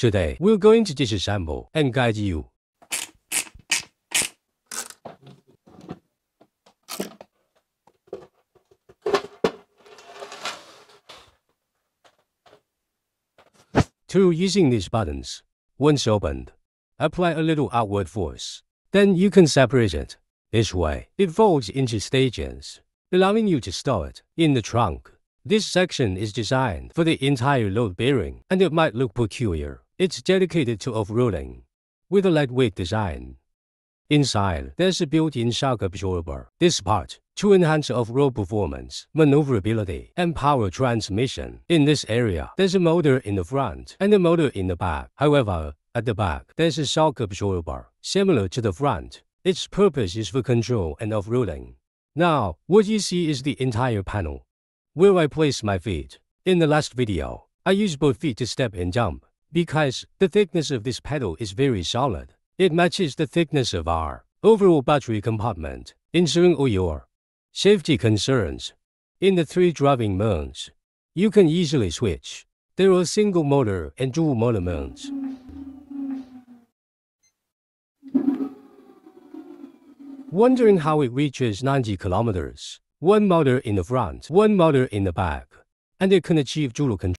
Today, we're going to disassemble and guide you. Through using these buttons, once opened, apply a little outward force. Then you can separate it. This way, it folds into stages, allowing you to store it in the trunk. This section is designed for the entire load bearing, and it might look peculiar. It's dedicated to off-roading, with a lightweight design. Inside, there's a built-in shock absorber. This part, to enhance off-road performance, maneuverability, and power transmission. In this area, there's a motor in the front and a motor in the back. However, at the back, there's a shock absorber, similar to the front. Its purpose is for control and off-roading. Now, what you see is the entire panel, where I place my feet. In the last video, I used both feet to step and jump, because the thickness of this pedal is very solid. It matches the thickness of our overall battery compartment, ensuring all your safety concerns. In the three driving modes, you can easily switch. There are single motor and dual motor modes. Wondering how it reaches 90 kilometers? One motor in the front, one motor in the back, and it can achieve dual control.